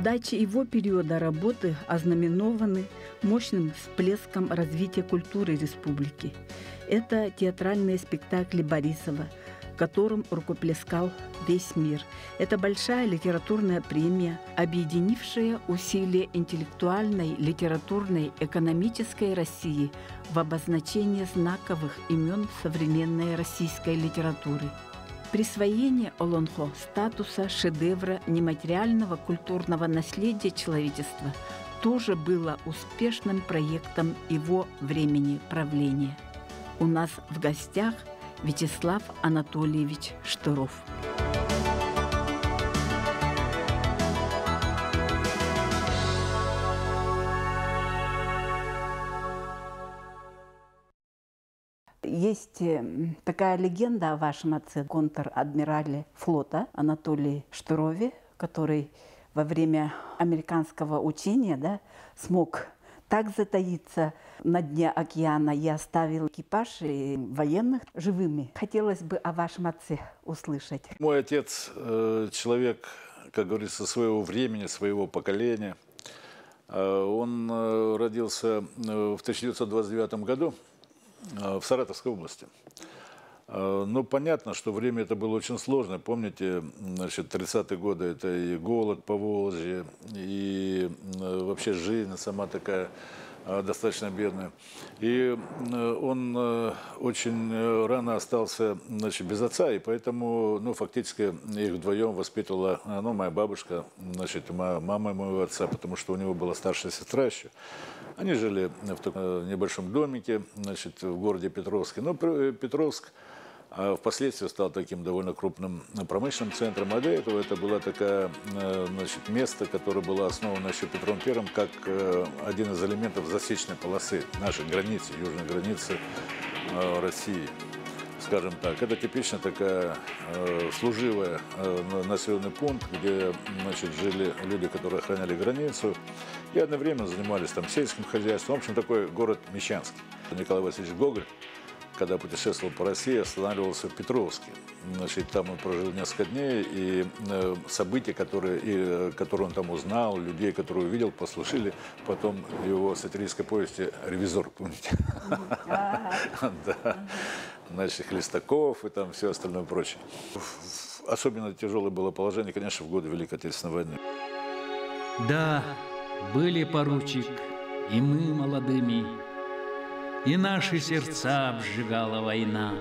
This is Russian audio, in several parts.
Удачи его периода работы ознаменованы мощным всплеском развития культуры республики. Это театральные спектакли Борисова, которым рукоплескал весь мир. Это большая литературная премия, объединившая усилия интеллектуальной, литературной, экономической России в обозначении знаковых имен современной российской литературы. Присвоение Олонхо статуса шедевра нематериального культурного наследия человечества тоже было успешным проектом его времени правления. У нас в гостях Вячеслав Анатольевич Штуров. Есть э, такая легенда о вашем отце, контр-адмирале флота Анатолии Штурове, который во время американского учения да, смог так затаиться на дне океана и оставил экипаж и военных живыми. Хотелось бы о вашем отце услышать. Мой отец э, человек, как говорится, своего времени, своего поколения. Э, он родился в 1929 году в Саратовской области. А, ну, понятно, что время это было очень сложное. Помните, значит, 30-е годы это и голод по Волжье, и вообще жизнь сама такая достаточно бедная. И он очень рано остался значит, без отца, и поэтому ну, фактически их вдвоем воспитывала ну, моя бабушка, значит, мама моего отца, потому что у него была старшая сестра еще. Они жили в таком небольшом домике значит, в городе Петровске. Но Петровск а впоследствии стал таким довольно крупным промышленным центром. А до этого это было такое э, значит, место, которое было основано еще Петром I как э, один из элементов засечной полосы нашей границы, южной границы э, России скажем так. Это типично такая э, служивая э, населенный пункт, где значит, жили люди, которые охраняли границу и одновременно занимались там сельским хозяйством. В общем, такой город Мещанский. Николай Васильевич Гоголь когда путешествовал по России, останавливался в Петровске. Значит, там он прожил несколько дней, и э, события, которые, и, э, которые он там узнал, людей, которые увидел, послушали потом его сатирической повести «Ревизор», помните? Да. Значит, Хлестаков и там все остальное прочее. Особенно тяжелое было положение, конечно, в годы Великой Отечественной войны. Да, были поручик, и мы молодыми, и наши сердца обжигала война.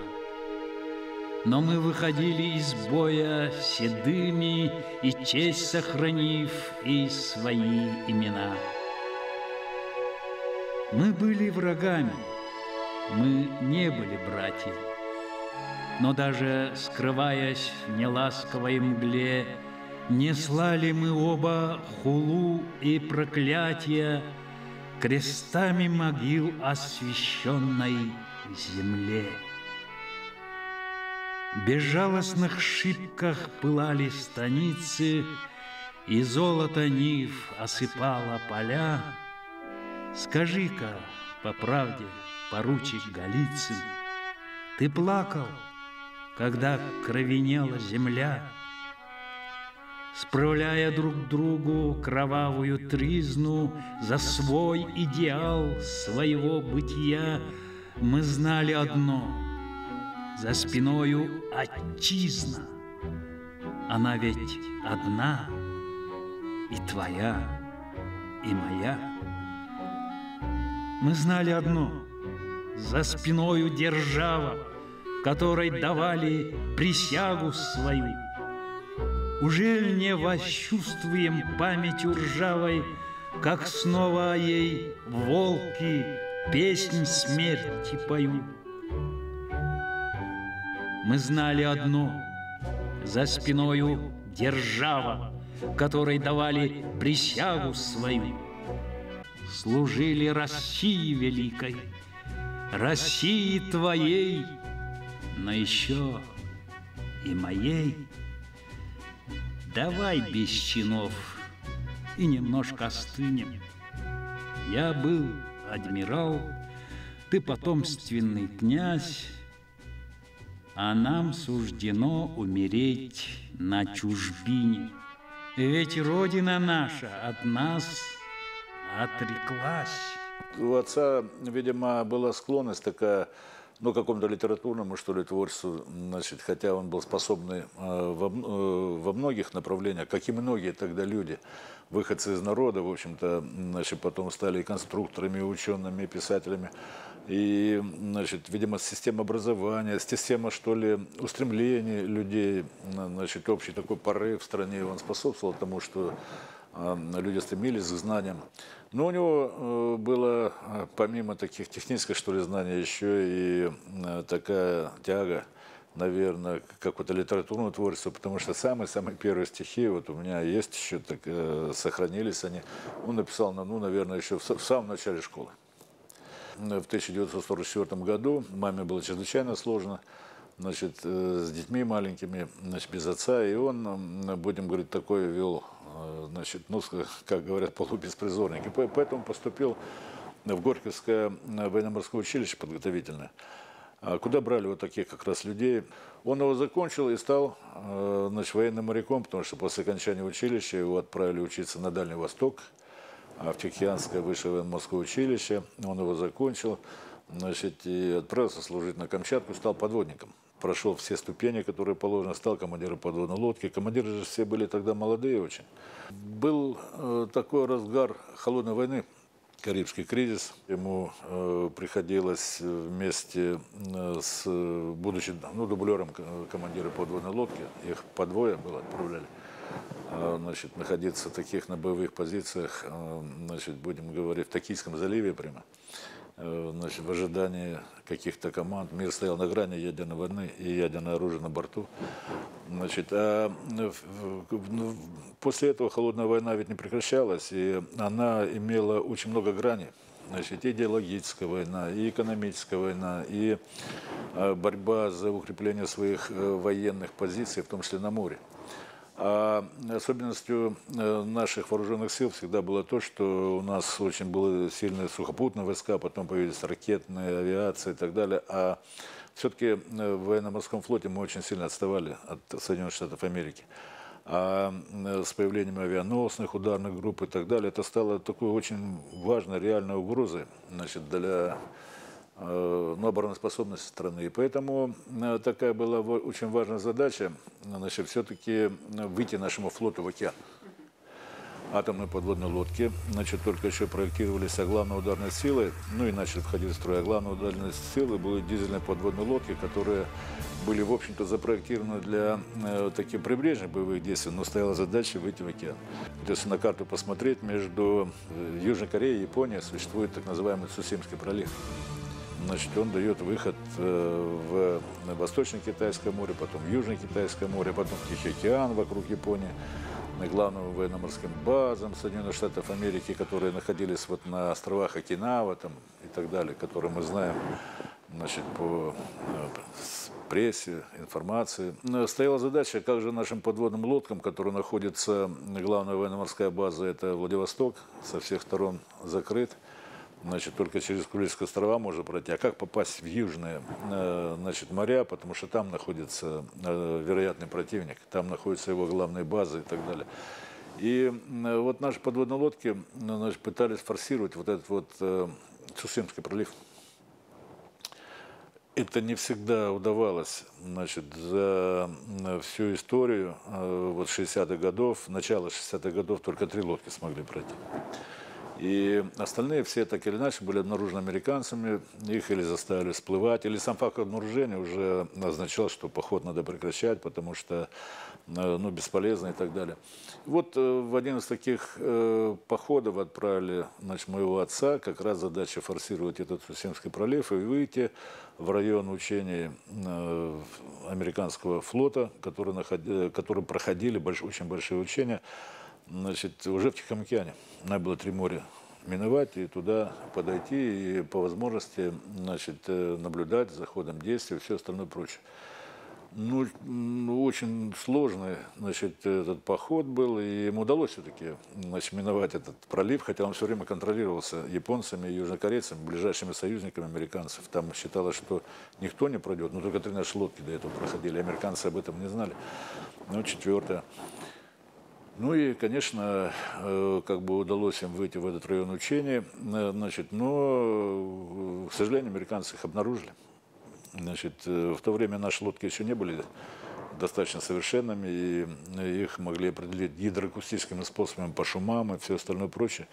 Но мы выходили из боя седыми и честь сохранив и свои имена. Мы были врагами, мы не были братьями. Но даже скрываясь в неласковой мгле, Не слали мы оба хулу и проклятия крестами могил освященной земле. В безжалостных шибках пылали станицы, И золото нив осыпало поля. Скажи-ка, по правде, поручик Голицын, Ты плакал, когда кровенела земля, справляя друг другу кровавую тризну за свой идеал своего бытия, мы знали одно — за спиною отчизна. Она ведь одна, и твоя, и моя. Мы знали одно — за спиною держава, которой давали присягу свою — Ужель не восчувствуем памятью ржавой, Как снова ей волки песнь смерти поют? Мы знали одно — за спиною держава, Которой давали присягу свою. Служили России великой, России твоей, но еще и моей. Давай без чинов и немножко остынем. Я был адмирал, ты потомственный князь, а нам суждено умереть на чужбине. Ведь Родина наша от нас отреклась. У отца, видимо, была склонность такая, ну, к какому-то литературному, что ли, творчеству, значит, хотя он был способный э, во, э, во многих направлениях, как и многие тогда люди, выходцы из народа, в общем-то, значит, потом стали конструкторами, учеными, писателями. И, значит, видимо, система образования, система, что ли, устремлений людей, значит, общий такой порыв в стране, он способствовал тому, что э, люди стремились к знаниям. Но у него э, было, э, помимо таких технических, что ли, знаний, еще и э, такая тяга, наверное, к какому-то литературному творчеству, потому что самые-самые первые стихи, вот у меня есть еще, так, сохранились они, он написал, ну, наверное, еще в самом начале школы. В 1944 году маме было чрезвычайно сложно, значит, с детьми маленькими, значит, без отца, и он, будем говорить, такое вел значит, ну, как говорят, полубеспризорник. И поэтому поступил в Горьковское военно-морское училище подготовительное, а куда брали вот таких как раз людей. Он его закончил и стал э, значит, военным моряком, потому что после окончания училища его отправили учиться на Дальний Восток, а в Тихоокеанское высшее военно-морское училище. Он его закончил значит, и отправился служить на Камчатку, стал подводником прошел все ступени, которые положены, стал командиром подводной лодки. Командиры же все были тогда молодые очень. Был э, такой разгар холодной войны, Карибский кризис. Ему э, приходилось вместе э, с, будучи ну, дублером командира подводной лодки, их по двое было отправляли, э, значит, находиться таких на боевых позициях, э, значит, будем говорить, в Токийском заливе прямо. Э, значит, в ожидании каких-то команд. Мир стоял на грани ядерной войны и ядерное оружие на борту. Значит, а ну, после этого холодная война ведь не прекращалась, и она имела очень много граней. Значит, идеологическая война, и экономическая война, и а, борьба за укрепление своих э, военных позиций, в том числе на море. А особенностью э, наших вооруженных сил всегда было то, что у нас очень были сильные сухопутные войска, потом появились ракетные, авиация и так далее. А все-таки э, в военно-морском флоте мы очень сильно отставали от Соединенных Штатов Америки. А э, с появлением авианосных ударных групп и так далее, это стало такой очень важной реальной угрозой значит, для Э, ну, обороноспособность страны. И поэтому э, такая была очень важная задача, значит, все-таки выйти нашему флоту в океан. Атомные подводные лодки, значит, только еще проектировались, а главной ударной силой, ну и начали входить в строй, а главной ударной силой были дизельные подводные лодки, которые были, в общем-то, запроектированы для э, таких прибрежных боевых действий, но стояла задача выйти в океан. То есть на карту посмотреть, между э, Южной Кореей и Японией существует так называемый Цусимский пролив. Значит, он дает выход э, в Восточно-Китайское море, потом Южно-Китайское море, потом Тихий океан вокруг Японии, главным военно-морским базам Соединенных Штатов Америки, которые находились вот на островах Окинава там, и так далее, которые мы знаем значит, по э, прессе, информации. Стояла задача, как же нашим подводным лодкам, которые находятся, главная военно-морская база, это Владивосток, со всех сторон закрыт, значит, только через Курильские острова можно пройти. А как попасть в южные э, значит, моря, потому что там находится э, вероятный противник, там находятся его главные базы и так далее. И э, вот наши подводные лодки значит, пытались форсировать вот этот вот Цусимский пролив. Это не всегда удавалось. Значит, за всю историю вот 60-х годов, начало 60-х годов только три лодки смогли пройти. И остальные все так или иначе были обнаружены американцами, их или заставили всплывать, или сам факт обнаружения уже означал, что поход надо прекращать, потому что э, ну, бесполезно и так далее. Вот э, в один из таких э, походов отправили значит, моего отца, как раз задача форсировать этот Сусимский пролив и выйти в район учений американского флота, который, наход... который проходили больш... очень большие учения значит, уже в Тихом океане. Надо было три моря миновать и туда подойти и по возможности значит, э, наблюдать за ходом действия и все остальное прочее. Ну, ну, очень сложный значит, этот поход был, и ему удалось все-таки значит, миновать этот пролив, хотя он все время контролировался японцами и южнокорейцами, ближайшими союзниками американцев. Там считалось, что никто не пройдет, но только три наши лодки до этого проходили, американцы об этом не знали. Ну, четвертое. Ну и, конечно, э, как бы удалось им выйти в этот район учения, э, значит, но, к сожалению, американцы их обнаружили. Значит, в то время наши лодки еще не были достаточно совершенными, и их могли определить гидроакустическими способами по шумам и все остальное прочее.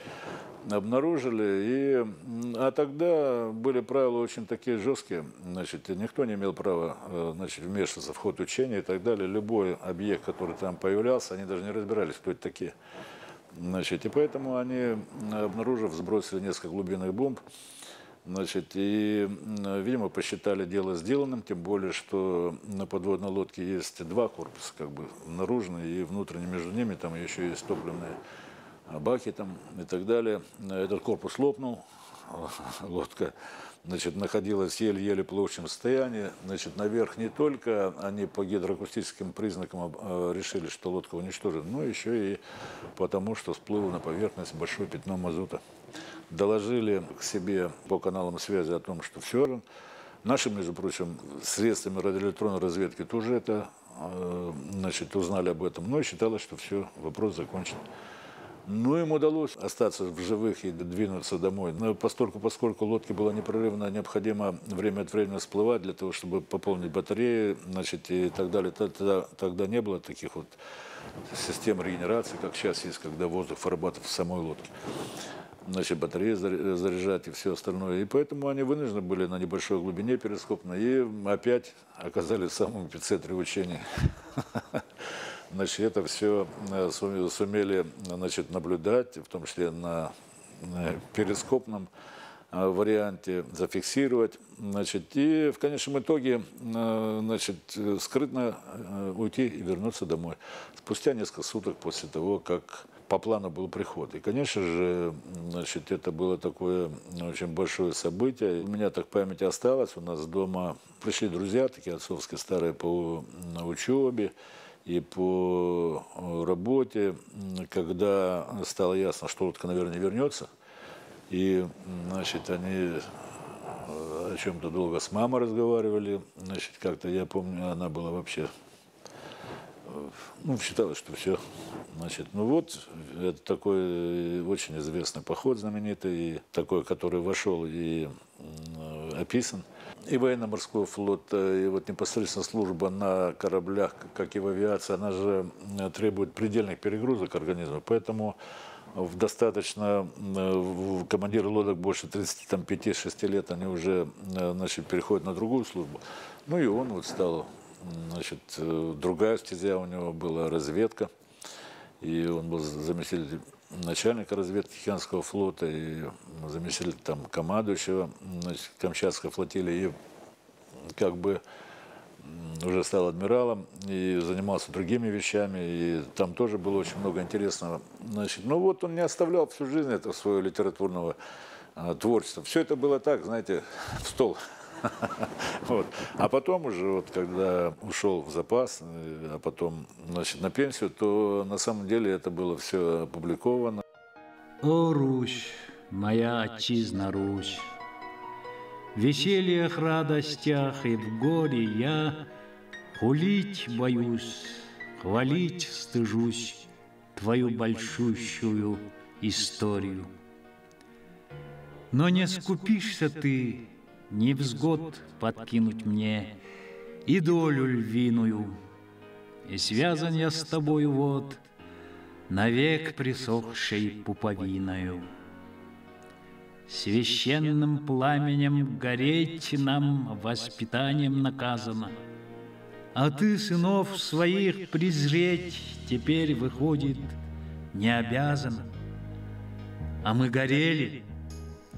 Обнаружили, и, а тогда были правила очень такие жесткие, значит, никто не имел права э, значит, вмешиваться в ход учения и так далее. Любой объект, который там появлялся, они даже не разбирались, кто это такие. Значит, и поэтому они, обнаружив, сбросили несколько глубинных бомб, Значит, и, видимо, посчитали дело сделанным, тем более, что на подводной лодке есть два корпуса, как бы наружный и внутренний, между ними там еще есть топливные баки там и так далее. Этот корпус лопнул, лодка значит, находилась еле-еле в плохом состоянии. Значит, наверх не только они по гидроакустическим признакам э, решили, что лодка уничтожена, но еще и потому, что всплыло на поверхность большое пятно мазута доложили к себе по каналам связи о том, что все. Наши, между прочим, средствами радиоэлектронной разведки тоже это э, значит, узнали об этом, но считалось, что все, вопрос закончен. Ну, им удалось остаться в живых и двинуться домой. Но поскольку, поскольку лодке было непрерывно необходимо время от времени всплывать для того, чтобы пополнить батареи, значит, и так далее, тогда, тогда не было таких вот систем регенерации, как сейчас есть, когда воздух вырабатывается в самой лодке значит, батареи заряжать и все остальное. И поэтому они вынуждены были на небольшой глубине перископной и опять оказались в самом эпицентре учений. Значит, это все э, сумели значит, наблюдать, в том числе на, на перископном э, варианте зафиксировать. Значит, и в конечном итоге э, значит, скрытно уйти и вернуться домой. Спустя несколько суток после того, как по плану был приход. И, конечно же, значит, это было такое очень большое событие. У меня так память осталась. У нас дома пришли друзья, такие отцовские старые по учебе и по работе. Когда стало ясно, что лодка, наверное, не вернется, и, значит, они о чем-то долго с мамой разговаривали. Значит, как-то я помню, она была вообще ну, считалось, что все. Значит, ну вот, это такой э, очень известный поход знаменитый, такой, который вошел и описан. И военно-морской флот, э, и вот непосредственно служба на кораблях, как и в авиации, она же требует предельных перегрузок организма, поэтому в достаточно командиры лодок больше 35-6 лет, они уже значит, переходят на другую службу. Ну и он вот стал Значит, э, другая стезя у него была разведка. И он был заместитель начальника разведки Тихоокеанского флота и заместитель там командующего значит, Камчатской флотилии. И как бы уже стал адмиралом и занимался другими вещами, и там тоже было очень много интересного. Значит, ну вот он не оставлял всю жизнь этого своего литературного а, творчества. Все это было так, знаете, в стол. Вот. А потом уже, вот, когда ушел в запас, э, а потом значит, на пенсию, то на самом деле это было все опубликовано. О, Русь, моя отчизна Русь, в весельях, радостях и в горе я хулить боюсь, хвалить стыжусь твою большущую историю. Но не скупишься ты невзгод подкинуть мне и долю львиную. И связан я с тобою вот, навек присохшей пуповиною. Священным пламенем гореть нам воспитанием наказано, А ты сынов своих презреть теперь, выходит, не обязан. А мы горели —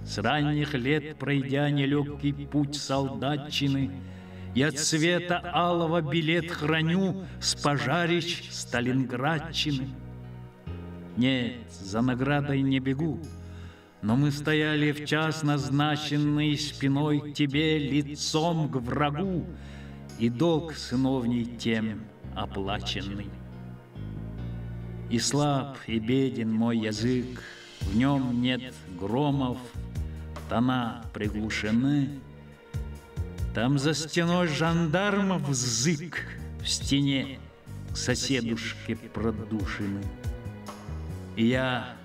с ранних лет пройдя нелегкий путь солдатчины, Я цвета алого билет храню с пожарищ Сталинградчины. Нет, за наградой не бегу, но мы стояли в час назначенный спиной к тебе, лицом к врагу, и долг сыновней тем оплаченный. И слаб, и беден мой язык, в нем нет громов, тона приглушены. Там за стеной жандармов зык в стене к соседушке продушены. Я,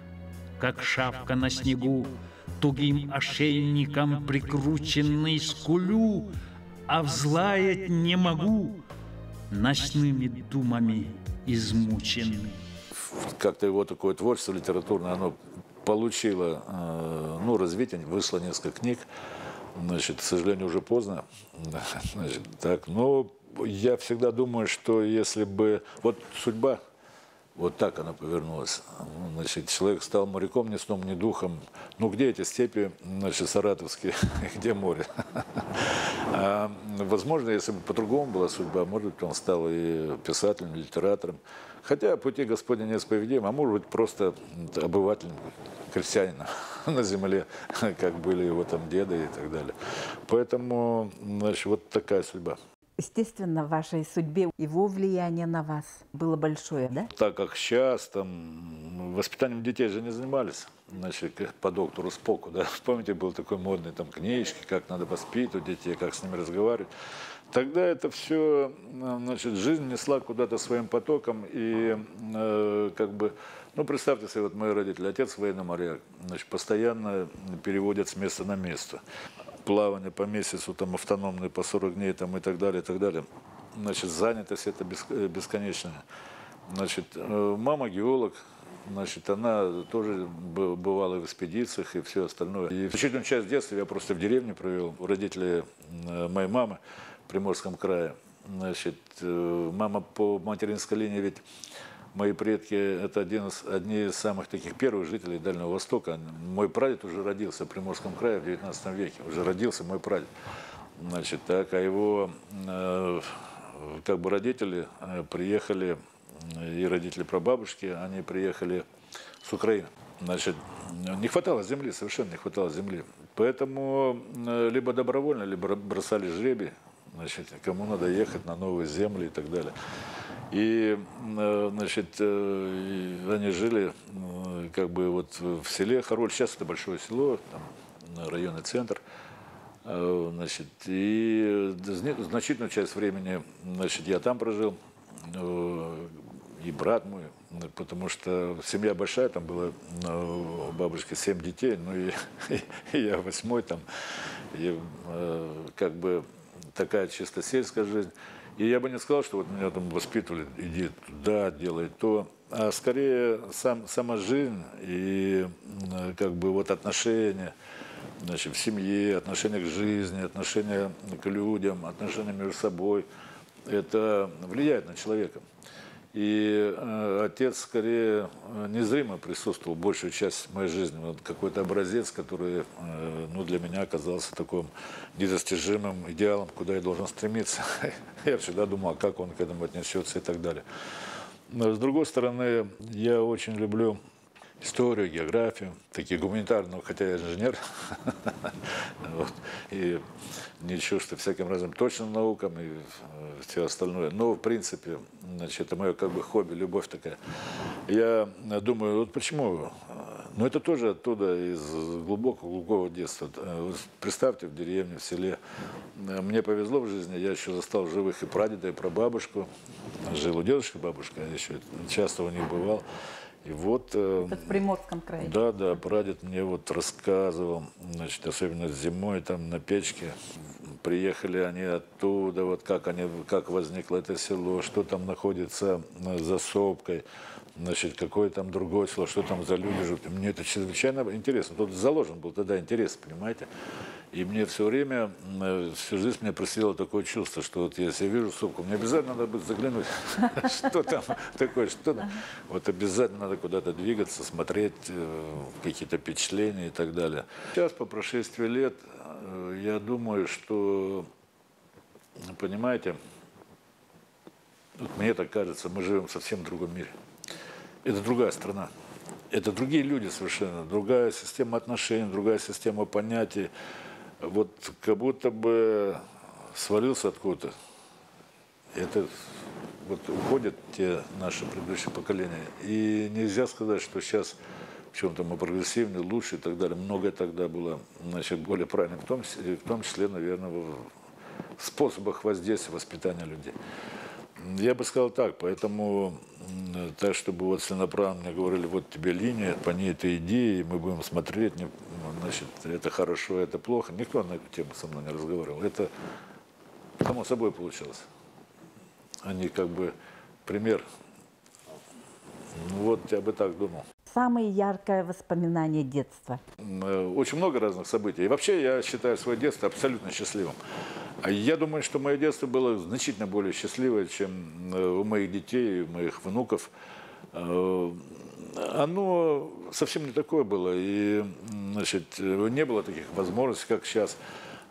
как шапка на снегу, тугим ошейником прикрученный скулю, а взлаять не могу, ночными думами измученный. Как-то его такое творчество литературное, оно получило э, ну, развитие, вышло несколько книг. Значит, к сожалению, уже поздно. Значит, так, но я всегда думаю, что если бы... Вот судьба, вот так она повернулась. Значит, человек стал моряком ни сном, ни духом. Ну, где эти степи, значит, саратовские, где море? А, возможно, если бы по-другому была судьба, может быть, он стал и писателем, и литератором. Хотя пути Господня неисповедимы, а может быть, просто обывателем, крестьянином на земле, как были его там деды и так далее. Поэтому, значит, вот такая судьба. Естественно, в вашей судьбе его влияние на вас было большое, да? Так как сейчас там воспитанием детей же не занимались, значит, по доктору Споку, да, помните, был такой модный там книжки, как надо воспитывать детей, как с ними разговаривать. Тогда это все, значит, жизнь несла куда-то своим потоком и э, как бы ну, представьте себе, вот мои родители, отец военный моряк, значит, постоянно переводят с места на место. Плавание по месяцу, там, автономные по 40 дней, там, и так далее, и так далее. Значит, занятость это бесконечная. Значит, э, мама геолог, значит, она тоже бывала в экспедициях и все остальное. И значительную часть детства я просто в деревне провел. Э, моей мамы Приморском крае. Значит, э, мама по материнской линии ведь мои предки – это один из, одни из самых таких первых жителей Дальнего Востока. Мой прадед уже родился в Приморском крае в 19 веке. Уже родился мой прадед. Значит, так, а его э, как бы родители э, приехали, и родители прабабушки, они приехали с Украины. Значит, не хватало земли, совершенно не хватало земли. Поэтому либо добровольно, либо бросали жребий, значит, кому надо ехать на новые земли и так далее. И, э, значит, э, они жили э, как бы вот в селе Хароль. Сейчас это большое село, там районный центр. Значит, и значительную часть времени значит, я там прожил, и брат мой, потому что семья большая, там было у бабушки семь детей, ну и, и я восьмой там, и как бы такая чисто сельская жизнь. И я бы не сказал, что вот меня там воспитывали, иди туда, делай то, а скорее сам, сама жизнь и как бы вот отношения, значит, в семье, отношения к жизни, отношения к людям, отношения между собой, это влияет на человека. И э, отец скорее э, незримо присутствовал большую часть моей жизни. Вот какой-то образец, который э, ну, для меня оказался таким недостижимым идеалом, куда я должен стремиться. я всегда думал, а как он к этому отнесется и так далее. Но с другой стороны, я очень люблю историю, географию, такие гуманитарные, хотя я инженер, вот, и не чувствую всяким разным точным наукам и все остальное. Но, в принципе, значит, это мое как бы хобби, любовь такая. Я думаю, вот почему? Ну, это тоже оттуда, из глубокого-глубокого детства. Э, представьте, в деревне, в селе. Мне повезло в жизни, я еще застал живых и прадеда, и прабабушку. Жил у дедушки бабушка, я еще часто у них бывал. И вот... Э, Это в Приморском крае. Да, да, прадед мне вот рассказывал, значит, особенно зимой там на печке. Приехали они оттуда, вот как, они, как возникло это село, что там находится за сопкой, значит, какое там другое село, что там за люди живут. И мне это чрезвычайно интересно. Тут заложен был тогда интерес, понимаете? И мне все время, э, всю жизнь мне просело такое чувство, что вот если я вижу сумку, мне обязательно надо будет заглянуть, что там такое, что Вот обязательно надо куда-то двигаться, смотреть, э, какие-то впечатления и так далее. Сейчас, по прошествии лет, э, я думаю, что, понимаете, вот мне так кажется, мы живем в совсем другом мире. Это другая страна. Это другие люди совершенно, другая система отношений, другая система понятий вот как будто бы свалился откуда-то. Это вот уходят те наши предыдущие поколения. И нельзя сказать, что сейчас чем-то мы прогрессивны, лучше и так далее. Многое тогда было значит, более правильно, в том, в том числе, наверное, в способах воздействия, воспитания людей. Я бы сказал так, поэтому так, чтобы вот целенаправленно говорили, вот тебе линия, по ней ты иди, и мы будем смотреть, не, значит, это хорошо, это плохо. Никто на эту тему со мной не разговаривал. Это само собой получилось. Они как бы пример. Ну, вот я бы так думал. Самое яркое воспоминание детства? Э, очень много разных событий. И вообще я считаю свое детство абсолютно счастливым. А я думаю, что мое детство было значительно более счастливое, чем э, у моих детей, у моих внуков. Э, оно совсем не такое было. И значит, не было таких возможностей, как сейчас.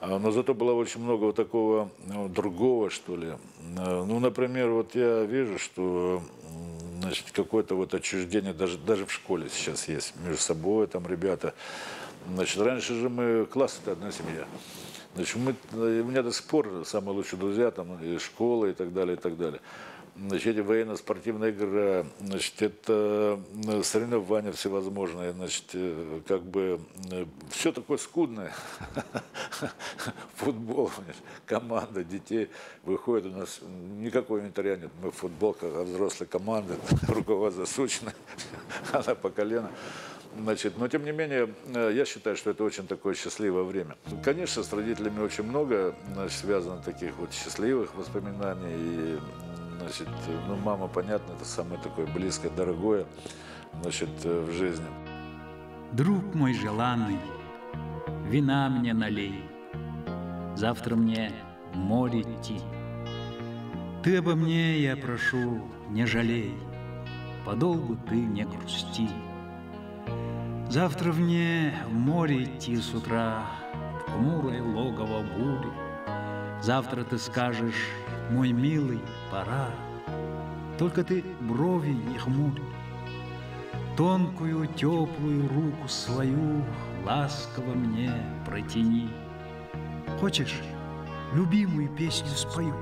А, но зато было очень много вот такого ну, другого, что ли. Ну, например, вот я вижу, что значит, какое-то вот отчуждение даже, даже в школе сейчас есть между собой, там ребята. Значит, раньше же мы, класс это одна семья. Значит, мы, у меня до сих пор самые лучшие друзья, там, и школа, и так далее, и так далее. Значит, эти военно-спортивная игра, значит, это э, соревнования всевозможные, значит, э, как бы э, все такое скудное. Футбол, команда детей выходит, у нас никакой инвентаря нет, мы футбол, как взрослая команда, рукава засучены, она по колено. Значит, но тем не менее, я считаю, что это очень такое счастливое время. Конечно, с родителями очень много значит, связано таких вот счастливых воспоминаний. И Значит, ну, мама, понятно, это самое такое близкое, дорогое, значит, э, в жизни. Друг мой желанный, вина мне налей, Завтра мне море идти. Ты обо мне, я прошу, не жалей, Подолгу ты не грусти. Завтра мне в море идти с утра, В хмурое логово бури. Завтра ты скажешь, мой милый, пора. Только ты брови не хмурь, Тонкую теплую руку свою Ласково мне протяни. Хочешь, любимую песню спою?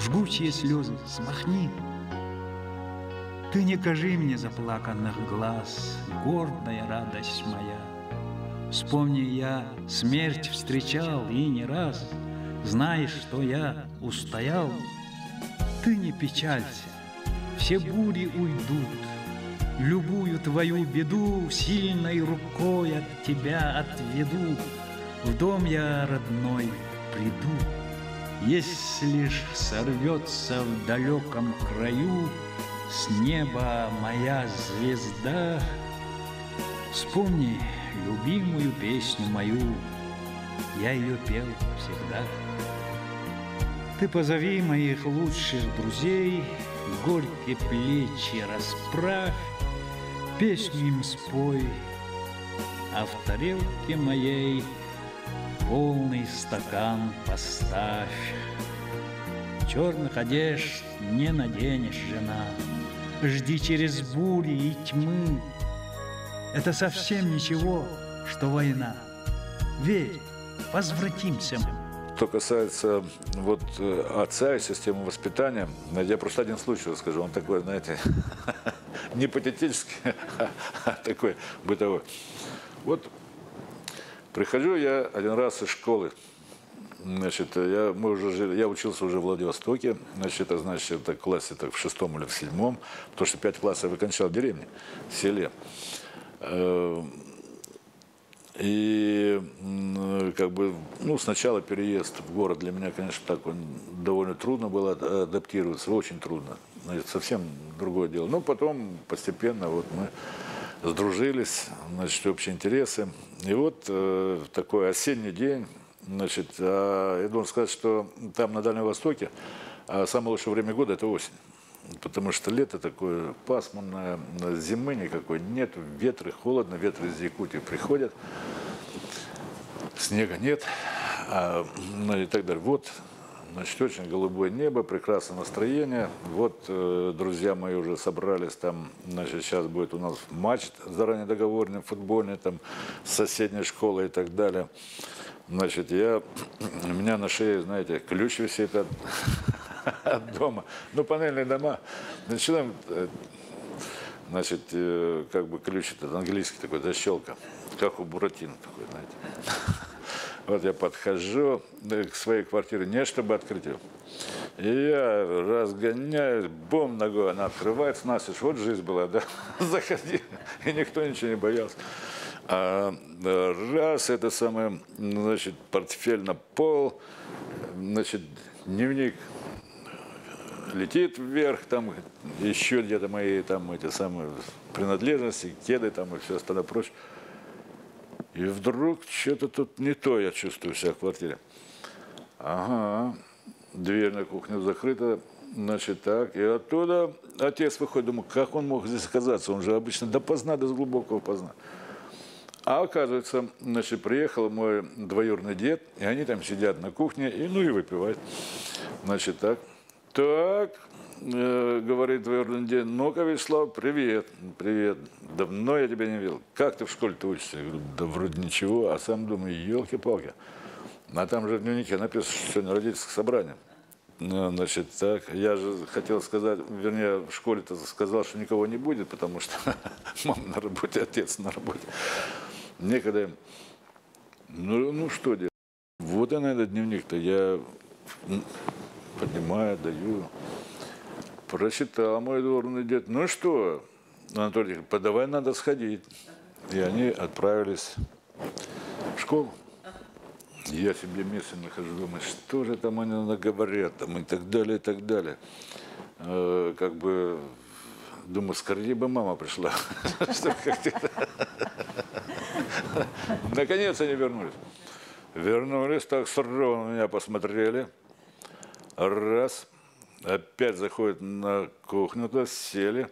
Жгучие слезы смахни. Ты не кажи мне заплаканных глаз, Гордая радость моя. Вспомни, я смерть встречал и не раз — знаешь, что я устоял, ты не печалься, все бури уйдут. Любую твою беду сильной рукой от тебя отведу. В дом я родной приду. Если ж сорвется в далеком краю С неба моя звезда, Вспомни любимую песню мою, Я ее пел всегда. Ты позови моих лучших друзей, Горькие плечи расправь, Песню им спой, а в тарелке моей Полный стакан поставь. Черных одежд не наденешь, жена, Жди через бури и тьмы. Это совсем ничего, что война. Верь, возвратимся. Что касается вот э, отца и системы воспитания, я просто один случай расскажу. Он такой, знаете, не патетический, а такой бытовой. Вот прихожу я один раз из школы. Значит, я, мы уже жили, я учился уже в Владивостоке, значит, это значит, это классе так, в шестом или в седьмом, потому что пять классов я окончал в деревне, в селе. И как бы, ну, сначала переезд в город для меня, конечно, так он довольно трудно было адаптироваться, очень трудно. Значит, совсем другое дело. Но потом постепенно вот мы сдружились, значит, общие интересы. И вот э, такой осенний день, значит, э, я должен сказать, что там на Дальнем Востоке э, самое лучшее время года – это осень потому что лето такое пасмурное, зимы никакой нет, ветры холодно, ветры из Якутии приходят, снега нет, а, ну и так далее. Вот, значит, очень голубое небо, прекрасное настроение. Вот, э, друзья мои уже собрались там, значит, сейчас будет у нас матч заранее договоренный, футбольный, там, с соседней школой и так далее. Значит, я, у меня на шее, знаете, ключ висит от, от дома. Ну, панельные дома. Начинаем, э, значит, э, как бы ключ этот английский такой, защелка, как у Буратино такой, знаете. Вот я подхожу э, к своей квартире, не чтобы открыть ее. И я разгоняюсь, бом ногой, она открывается, Настя, вот жизнь была, да, заходи, и никто ничего не боялся. А раз это самое, значит, портфель на пол, значит, дневник летит вверх, там еще где-то мои там эти самые принадлежности, кеды там и все остальное прочее. И вдруг что-то тут не то я чувствую себя в квартире. Ага, дверь на кухню закрыта, значит так, и оттуда отец выходит, думаю, как он мог здесь оказаться, он же обычно допоздна, до глубокого поздна. А оказывается, значит, приехал мой двоюродный дед, и они там сидят на кухне, и ну и выпивают. Значит, так. Так, э, говорит дед, ну-ка, Вячеслав, привет, привет. Давно я тебя не видел. Как ты в школе-то учишься? Я говорю, да вроде ничего, а сам думаю, елки-палки. А там же в дневнике написано, что сегодня родительское собрание. Ну, значит, так, я же хотел сказать, вернее, в школе-то сказал, что никого не будет, потому что мама на работе, отец на работе некогда им. Ну, ну что делать? Вот она этот дневник-то я поднимаю, даю. Прочитал мой дворный дед. Ну что, Анатолий, говорит, подавай, надо сходить. И они отправились в школу. Я себе место нахожу, думаю, что же там они наговорят, там и так далее, и так далее. Э, как бы, думаю, скорее бы мама пришла. Наконец они вернулись. Вернулись, так сразу на меня посмотрели. Раз. Опять заходят на кухню, то сели.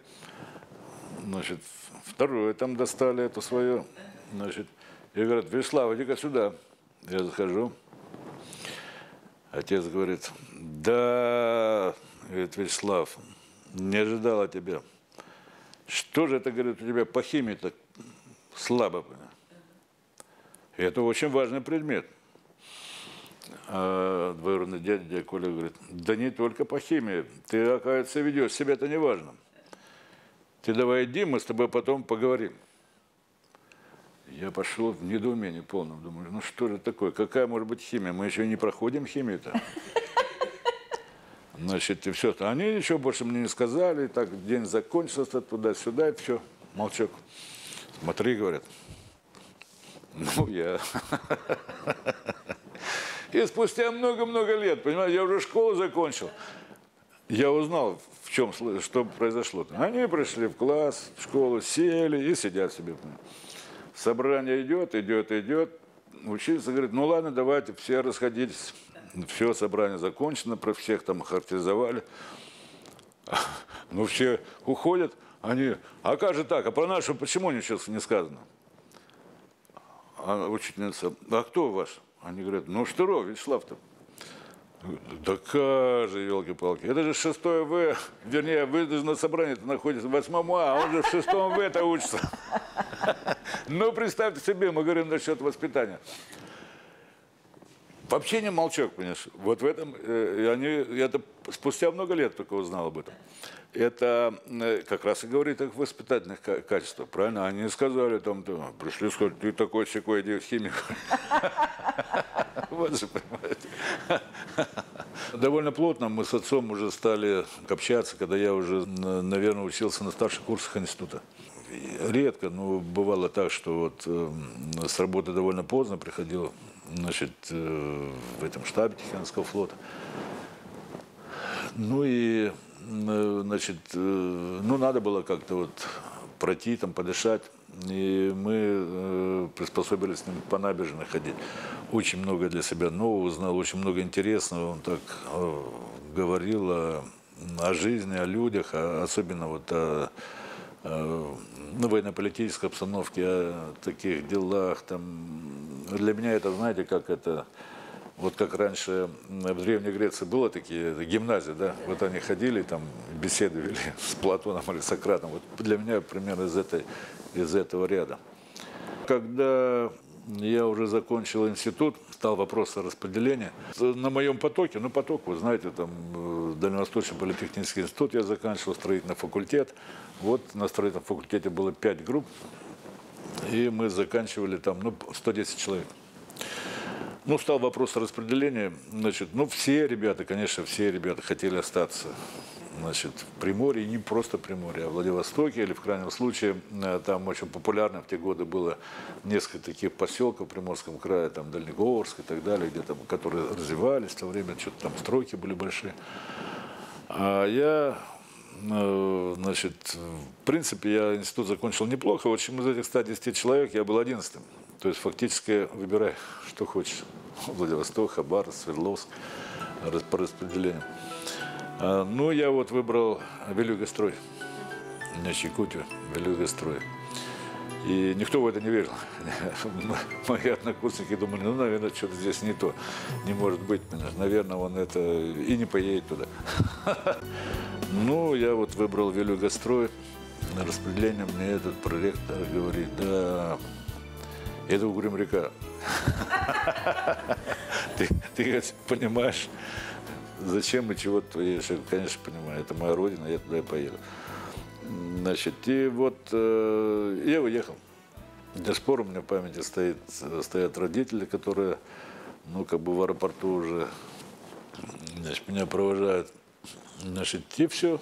Значит, второе там достали эту свою. Значит, и говорят, Вячеслав, иди-ка сюда. Я захожу. Отец говорит, да, говорит, Вячеслав, не ожидал от тебя. Что же это, говорит, у тебя по химии так слабо? Это очень важный предмет. А двоюродный дядя, Коля говорит, да не только по химии, ты, оказывается, ведешь себя это неважно. Ты давай иди, мы с тобой потом поговорим. Я пошел в недоумение полном, думаю, ну что же такое, какая может быть химия, мы еще не проходим химию-то. Значит, и все. Они ничего больше мне не сказали, так день закончился туда-сюда, и все, молчок. Смотри, говорят, ну, я... И спустя много-много лет, понимаете, я уже школу закончил, я узнал, в чем, что произошло. Они пришли в класс, в школу, сели и сидят себе. Собрание идет, идет, идет. Учитель говорит, ну ладно, давайте, все расходитесь. Все, собрание закончено, про всех там характеризовали. Ну, все уходят, они, а как же так, а про нашу почему ничего не сказано? А учительница, а кто ваш? Они говорят, ну Штыров, Вячеслав-то. Да как же, елки-палки. Это же 6 В, вернее, вы на собрании находитесь в 8 А, а он же в 6 В-то учится. Ну, представьте себе, мы говорим насчет воспитания. Вообще не молчок, понимаешь. Вот в этом, э, они, я это спустя много лет только узнал об этом это э, как раз и говорит о воспитательных качествах, правильно? Они сказали там, да, пришли сказать, ты такой секой иди химик. Вот же, понимаете. Довольно плотно мы с отцом уже стали общаться, когда я уже, наверное, учился на старших курсах института. Редко, но бывало так, что вот э, с работы довольно поздно приходил значит, э, в этом штабе Тихоокеанского флота. Ну и Э, значит, э, ну, надо было как-то вот пройти, там, подышать. И мы э, приспособились с ним по набережной ходить. Очень много для себя нового узнал, очень много интересного. Он так говорил о, о жизни, о людях, о, особенно вот о, о ну, военно-политической обстановке, о таких делах. Там. Для меня это, знаете, как это вот как раньше в Древней Греции было такие гимназии, да, вот они ходили, там беседы вели с Платоном или Сократом. Вот для меня примерно из, этой, из этого ряда. Когда я уже закончил институт, стал вопрос о распределении. На моем потоке, ну поток, вы знаете, там э, Дальневосточный политехнический институт я заканчивал, строительный факультет. Вот на строительном факультете было пять групп, и мы заканчивали там, ну, 110 человек. Ну, стал вопрос распределения. Значит, ну, все ребята, конечно, все ребята хотели остаться значит, в Приморье, не просто Приморье, а в Владивостоке, или в крайнем случае, э, там очень популярно в те годы было несколько таких поселков в Приморском крае, там Дальнегорск и так далее, где там, которые развивались в то время, что-то там стройки были большие. А я э, Значит, в принципе, я институт закончил неплохо. В общем, из этих 110 человек я был одиннадцатым. То есть фактически выбирай, что хочешь. Владивосток, Хабаровск, Свердловск по распределению. А, ну, я вот выбрал Велюгострой. На Якутию, Велюгострой. И никто в это не верил. Мои однокурсники думали, ну, наверное, что-то здесь не то. Не может быть, наверное, он это и не поедет туда. Ну, я вот выбрал Велюгострой. На распределение мне этот проректор говорит, да, это Угрюм река. Ты, ты понимаешь, зачем и чего? Я, конечно, понимаю, это моя родина, я туда и поеду. Значит, и вот э, я уехал. До сих у меня в памяти стоит, стоят родители, которые, ну, как бы в аэропорту уже, значит, меня провожают. Значит, и все.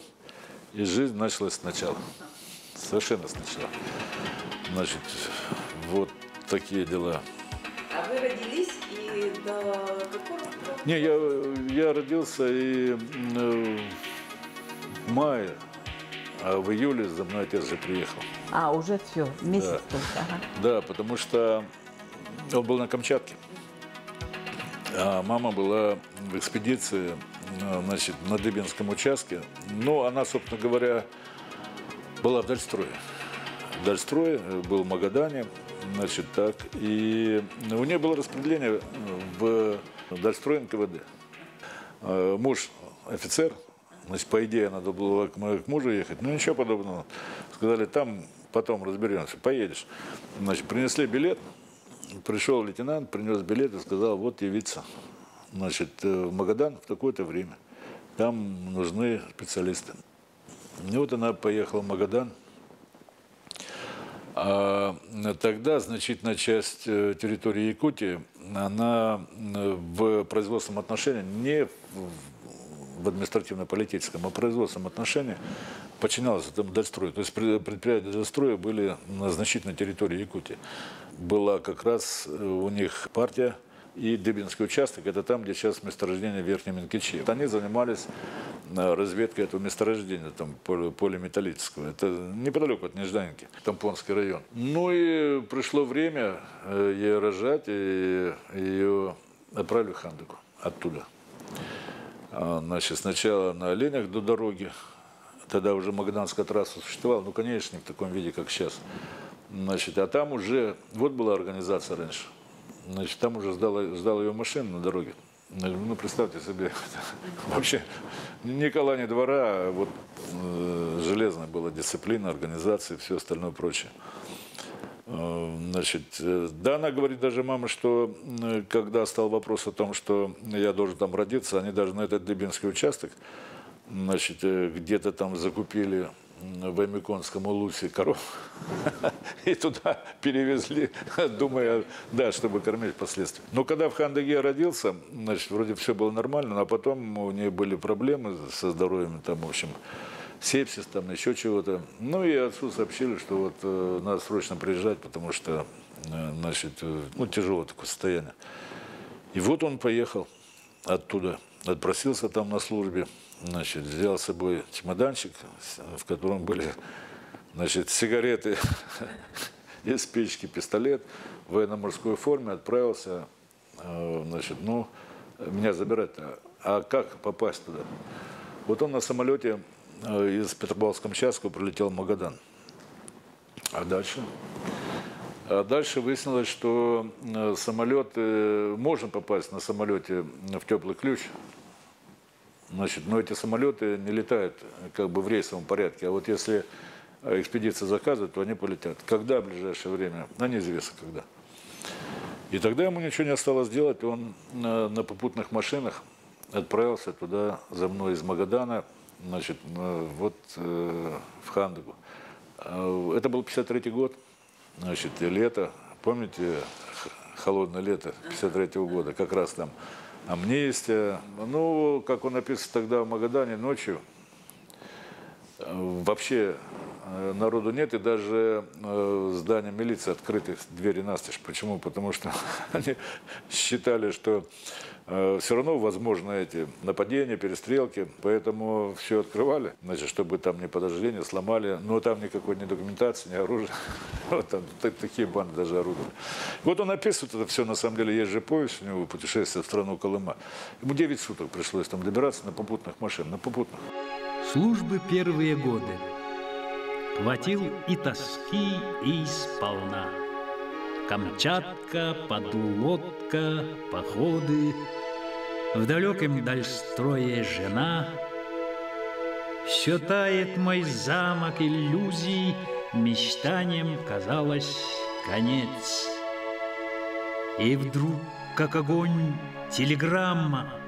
И жизнь началась сначала. Совершенно сначала. Значит, вот такие дела. А вы родились и до какого? Не, я, я родился и э, в мае, а в июле за мной отец же приехал. А, уже все, месяц Да. только. Ага. Да, потому что он был на Камчатке. А мама была в экспедиции э, значит, на Дыбинском участке. Но она, собственно говоря, была в Дальстрое. В Дальстрое, э, был в Магадане, значит, так. И у нее было распределение в Дальстрой НКВД. Э, Муж офицер, значит, по идее, надо было к мужу ехать, но ничего подобного. Сказали, там потом разберемся, поедешь. Значит, принесли билет, пришел лейтенант, принес билет и сказал, вот явиться, значит, э, в Магадан в такое-то время. Там нужны специалисты. И вот она поехала в Магадан. А тогда значительная часть э, территории Якутии, она э, в производственном отношении, не в- административно-политическом, а в производственном отношении подчинялась этому Дальстрою. То есть пред- предприятия Дальстроя были на значительной территории Якутии. Была как раз э, у них партия и Дыбинский участок, это там, где сейчас месторождение Верхней Минкичи. Они занимались э, разведкой этого месторождения, там, полиметаллического. Это неподалеку от Нежданки, Тампонский район. Ну и пришло время э, ей рожать, и ее отправили в Хандыку оттуда. А, Значит, сначала на оленях до дороги, тогда уже Магаданская трасса существовала, ну, конечно, не в таком виде, как сейчас. Значит, а там уже, вот была организация раньше, значит, там уже ждала, ждала ее машина на дороге. Ну, представьте себе, вообще ни кола, ни двора, а вот э, железная была дисциплина, организация все остальное прочее. Э, Значит, э, да, она говорит даже мама, что э, когда стал вопрос о том, что я должен там родиться, они даже на этот Дыбинский участок, значит, где-то там закупили в Амиконском улусе коров и туда перевезли, думая, да, чтобы кормить впоследствии. Но когда в Хандаге родился, значит, вроде все было нормально, а потом у нее были проблемы со здоровьем, там, в общем, сепсис, там еще чего-то. Ну и отцу сообщили, что вот э, надо срочно приезжать, потому что, э, значит, э, ну, тяжелое такое состояние. И вот он поехал оттуда, отпросился там на службе, значит, взял с собой чемоданчик, в котором были, значит, сигареты и спички, пистолет в военно-морской форме, отправился, э, значит, ну, меня забирать-то. А как попасть туда? Вот он на самолете э, из Петропавловска-Камчатского прилетел в Магадан. А дальше? А дальше выяснилось, что э, самолет, можно попасть на самолете в теплый ключ, Значит, но эти самолеты не летают э, как бы в рейсовом порядке. А вот если э, экспедиция заказывает, то они полетят. Когда в ближайшее время? А неизвестно когда. И тогда ему ничего не осталось делать. Он на, на попутных машинах отправился туда за мной из Магадана, значит, э, вот э, в Хандагу. Это был 53 год, значит, лето. Помните, холодное лето 53 года, как раз там амнистия. Ну, как он написан тогда в Магадане ночью, вообще э, народу нет, и даже э, здание милиции открыты, двери настежь. Почему? Потому что они считали, что э, все равно возможны эти нападения, перестрелки, поэтому все открывали, значит, чтобы там не подожжение, сломали, но там никакой ни документации, ни оружия, вот там такие банды даже орудовали. Вот он описывает это все, на самом деле, есть же поезд у него, путешествие в страну Колыма. Ему 9 суток пришлось там добираться на попутных машинах, на попутных службы первые годы. Хватил и тоски, и сполна. Камчатка, подлодка, походы, В далеком дальстрое жена. Все тает мой замок иллюзий, Мечтанием казалось конец. И вдруг, как огонь, телеграмма —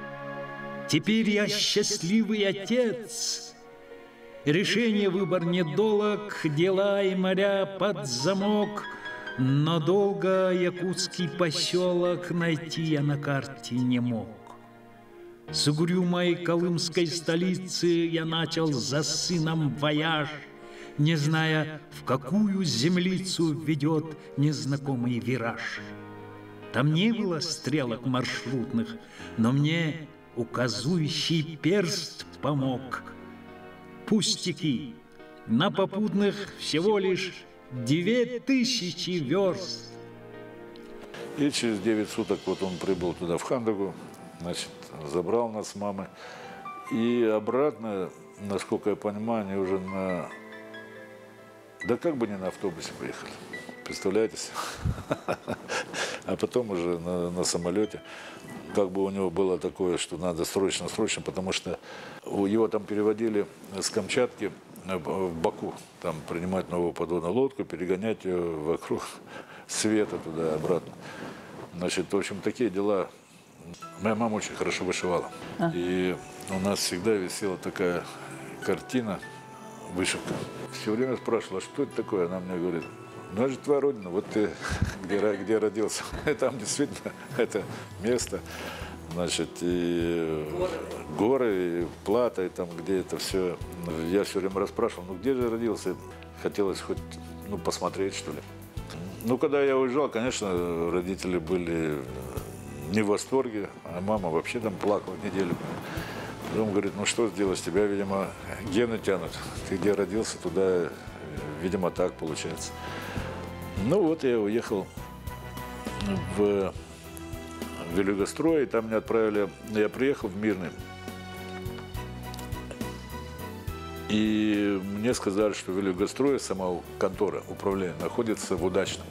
Теперь я счастливый отец. Решение выбор недолог, дела и моря под замок, но долго якутский поселок найти я на карте не мог. С угрюмой колымской столицы я начал за сыном вояж, не зная, в какую землицу ведет незнакомый вираж. Там не было стрелок маршрутных, но мне указующий перст помог. Пустяки, на попутных всего лишь две тысячи верст. И через 9 суток вот он прибыл туда, в Хандагу, значит, забрал нас с мамой. И обратно, насколько я понимаю, они уже на... Да как бы не на автобусе поехали. Представляете А потом уже на, на самолете как бы у него было такое, что надо срочно-срочно, потому что его там переводили с Камчатки в Баку, там принимать новую подводную лодку, перегонять ее вокруг света туда-обратно. Значит, в общем, такие дела. Моя мама очень хорошо вышивала. А. И у нас всегда висела такая картина, вышивка. Все время спрашивала, что это такое? Она мне говорит, ну, это же твоя родина, вот ты где, где родился. Там действительно это место, значит, и горы, горы и Плата, и там, где это все. Я все время расспрашивал, ну, где же родился? Хотелось хоть, ну, посмотреть, что ли. Ну, когда я уезжал, конечно, родители были не в восторге, а мама вообще там плакала неделю. Потом говорит, ну что сделать, тебя, видимо, гены тянут. Ты где родился, туда, видимо, так получается. Ну вот я уехал в Велюгострой, и там меня отправили, я приехал в Мирный. И мне сказали, что Велюгострой, сама контора управления, находится в Удачном.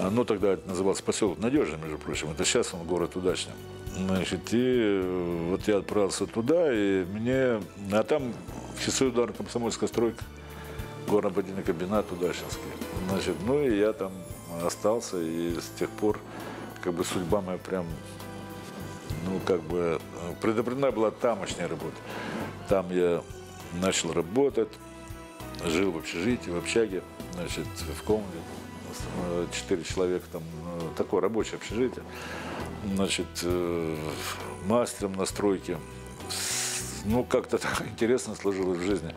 А, ну, тогда это назывался поселок Надежный, между прочим. Это сейчас он город Удачный. Значит, и вот я отправился туда, и мне... А там часовой удар комсомольская стройка горно-подъемный комбинат Удачинский. Значит, ну и я там остался, и с тех пор как бы судьба моя прям, ну как бы предопределена была тамошняя работа. Там я начал работать, жил в общежитии, в общаге, значит, в комнате, четыре человека там, такое рабочее общежитие, значит, э, мастером на стройке. Ну, как-то так интересно сложилось в жизни.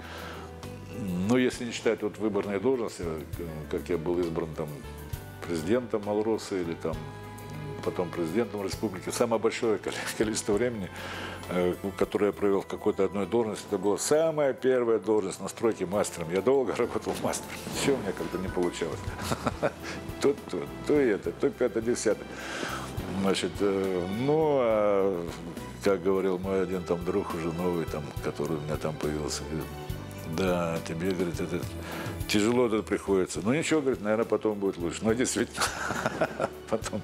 Ну, если не считать вот выборные должности, как я был избран там президентом Малроса или там потом президентом республики, самое большое количество времени, э, которое я провел в какой-то одной должности, это была самая первая должность на стройке мастером. Я долго работал мастером, ничего у меня как-то не получалось. То, то, то это, то пятое, десятое. Значит, э, ну, а, как говорил мой один там друг уже новый, там, который у меня там появился, да, тебе, говорит, это тяжело тут приходится. Ну ничего, говорит, наверное, потом будет лучше. Ну, действительно, потом.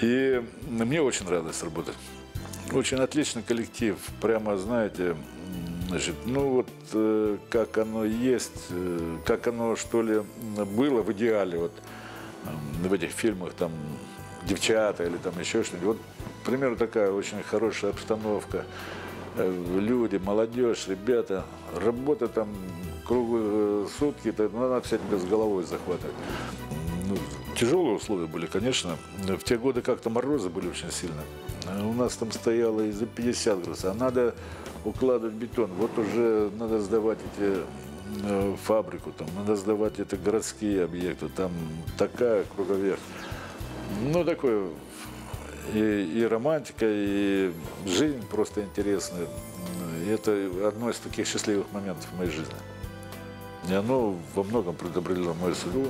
И мне очень нравилось работать. Очень отличный коллектив. Прямо, знаете, значит, ну вот э, как оно есть, э, как оно, что ли, было в идеале, вот э, в этих фильмах, там, девчата или там еще что-нибудь. Вот, к примеру, такая очень хорошая обстановка э, люди, молодежь, ребята. Работа там круглые сутки, это надо всем без головой захватывать. Ну, тяжелые условия были, конечно. В те годы как-то морозы были очень сильные. У нас там стояло и за 50 градусов, а надо укладывать бетон. Вот уже надо сдавать эти э, фабрику, там надо сдавать это городские объекты, там такая круговерть. Ну, такое и, и романтика, и жизнь просто интересная. И это одно из таких счастливых моментов в моей жизни. И оно во многом предопределило мою судьбу.